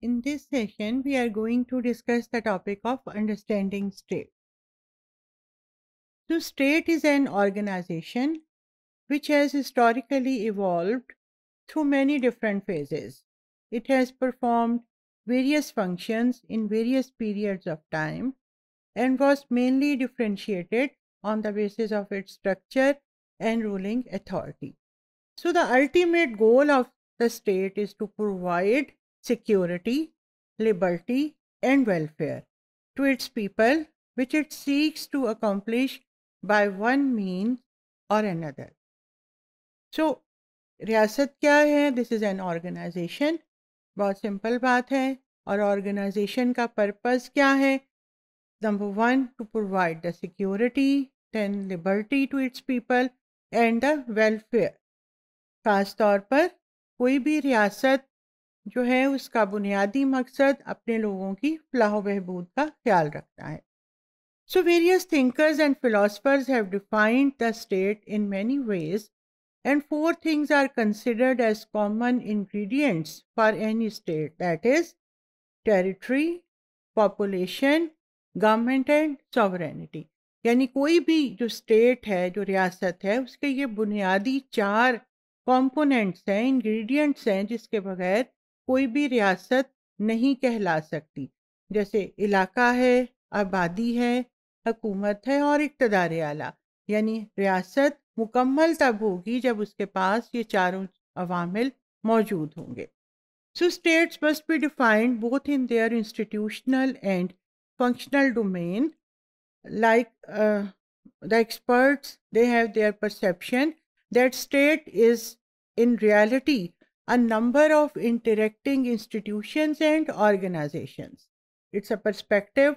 In this session, we are going to discuss the topic of understanding state. So, state is an organization which has historically evolved through many different phases. It has performed various functions in various periods of time and was mainly differentiated on the basis of its structure and ruling authority. So, the ultimate goal of the state is to provide security, liberty, and welfare. To its people, which it seeks to accomplish by one means or another. So, रियासत क्या है? This is an organisation बहुत simple बात है। और organisation का purpose क्या है? Number one to provide the security then liberty to its people and the welfare ख़ास तौर पर कोई भी रियासत जो है, उसका बुनियादी मकसद अपने लोगों की फलाह बहबूद का ख्याल रखता है। So various thinkers and philosophers have defined the state in many ways and four things are considered as common ingredients for any state that is territory population government and sovereignty यानी कोई भी जो स्टेट है, जो रियासत है, उसके ये बुनियादी चार कंपोनेंट्स हैं इंग्रेडिएंट्स हैं, जिसके बगैर कोई भी रियासत नहीं कहला सकती। जैसे इलाका है आबादी है हकूमत है और इकतदार आला। यानी रियासत मुकम्मल तब होगी जब उसके पास ये चारों अवामिल मौजूद होंगे। So states must be defined both in their institutional and domain. Like uh, the experts they have their perception that state is in reality a number of interacting institutions and organizations. It's a perspective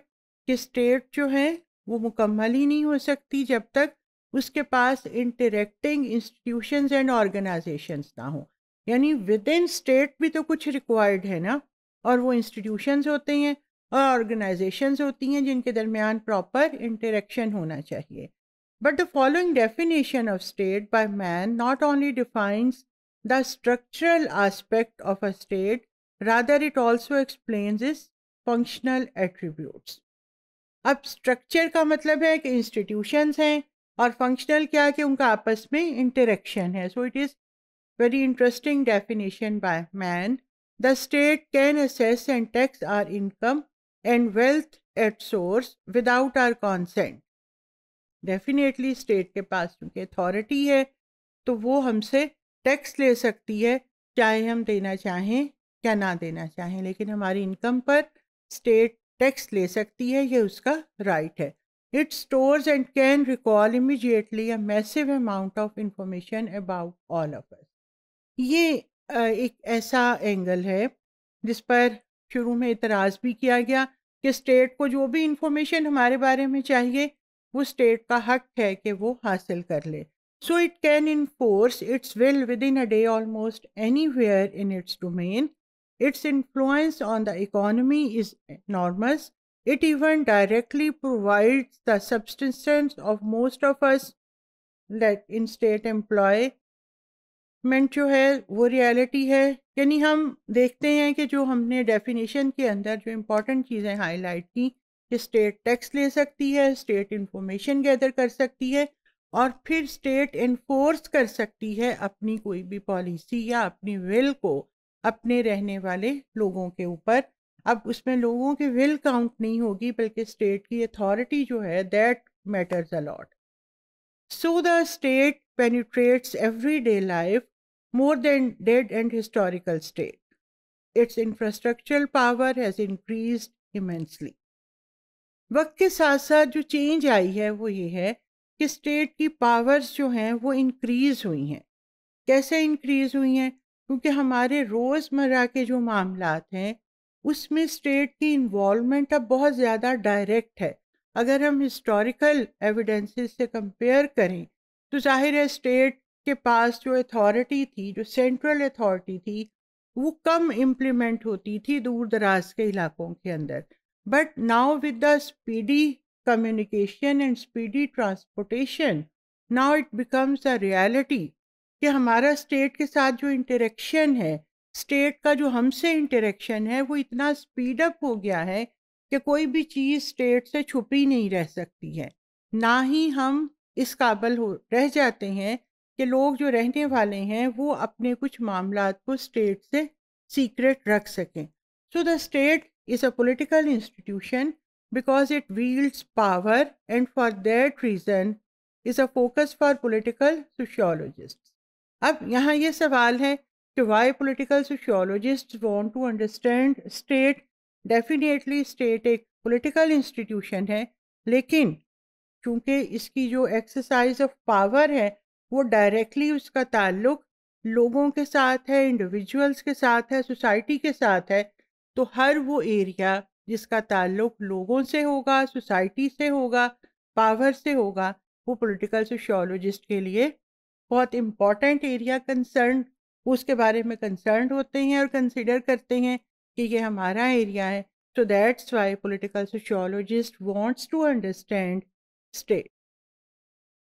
कि state जो है, वो मुकम्मल ही नहीं हो सकती जब तक उसके पास इंटरेक्टिंग इंस्टीट्यूशंस एंड ऑर्गेनाइजेशंस ना हो यानी विद इन स्टेट भी तो कुछ रिक्वायर्ड है ना, और वो इंस्टीट्यूशंस होते हैं और ऑर्गेनाइजेशंस होती हैं जिनके दरमियान प्रॉपर इंटरेक्शन होना चाहिए but the following definition of state by Mann not only defines the structural aspect of a state, rather it also explains its functional attributes. अब स्ट्रक्चर का मतलब है कि इंस्टीट्यूशंस हैं और फंक्शनल क्या कि उनका आपस में इंटरेक्शन है so it is very interesting definition by man. The state can assess and tax our income and wealth at source without our consent. Definitely state के पास चूँकि अथॉरिटी है तो वो हमसे टैक्स ले सकती है, चाहे हम देना चाहें या ना देना चाहें, लेकिन हमारी इनकम पर स्टेट टैक्स ले सकती है, ये उसका राइट है। It stores and can recall immediately a massive amount of information about all of us. ये एक ऐसा एंगल है, जिस पर शुरू में इतराज़ भी किया गया कि स्टेट को जो भी इंफॉर्मेशन हमारे बारे में चाहिए, वो स्टेट का हक है कि वो हासिल कर ले। So it can enforce its will within a day almost anywhere in its domain. Its influence on the economy is enormous. It even directly provides the subsistence of most of us that in state employment जो है वो reality है यानी हम देखते हैं कि जो हमने डेफिनेशन के अंदर जो इम्पोर्टेंट चीज़ें हाईलाइट की कि स्टेट टैक्स ले सकती है स्टेट इंफॉर्मेशन गैदर कर सकती है और फिर स्टेट इन्फोर्स कर सकती है अपनी कोई भी पॉलिसी या अपनी विल को अपने रहने वाले लोगों के ऊपर। अब उसमें लोगों की विल काउंट नहीं होगी, बल्कि स्टेट की अथॉरिटी जो है that matters a lot so the state penetrates every day life more than dead and historical state its infrastructural power has increase immensely वक्त के साथ साथ जो चेंज आई है, वो ये है कि स्टेट की पावर्स जो हैं, वो इंक्रीज़ हुई हैं। कैसे इंक्रीज़ हुई हैं? क्योंकि हमारे रोज़मर्रा के जो मामला हैं, उसमें स्टेट की इन्वॉलमेंट अब बहुत ज़्यादा डायरेक्ट है। अगर हम हिस्टोरिकल एविडेंसेस से कंपेयर करें तो ज़ाहिर है स्टेट के पास जो अथॉरिटी थी, जो सेंट्रल अथॉरिटी थी, वो कम इम्प्लीमेंट होती थी दूर दराज के इलाकों के अंदर। But now with the speedy communication and speedy transportation, now it becomes a reality कि हमारा स्टेट के साथ जो इंटरेक्शन है स्टेट का जो हमसे इंटरेक्शन है वो इतना स्पीड अप हो गया है कि कोई भी चीज़ स्टेट से छुपी नहीं रह सकती है। ना ही हम इस काबल हो रह जाते हैं कि लोग जो रहने वाले हैं वो अपने कुछ मामला को स्टेट से सीक्रेट रख सकें। So the state is a political institution because it wields power and for that reason is a focus for political sociologist अब यहाँ ये सवाल है कि why political sociologist want to understand state definitely state एक political institution है, लेकिन चूँकि इसकी जो एक्सरसाइज ऑफ़ पावर है, वो डायरेक्टली उसका ताल्लुक लोगों के साथ है इंडिविजुअल्स के साथ है सोसाइटी के साथ है तो हर वो एरिया जिसका ताल्लुक लोगों से होगा, सोसाइटी से होगा, पावर से होगा, वो पॉलिटिकल सोशियोलॉजिस्ट के लिए बहुत इंपॉर्टेंट एरिया कंसर्न, उसके बारे में कंसर्न होते हैं और कंसिडर करते हैं कि ये हमारा एरिया है। So that's why political sociologist wants to understand state.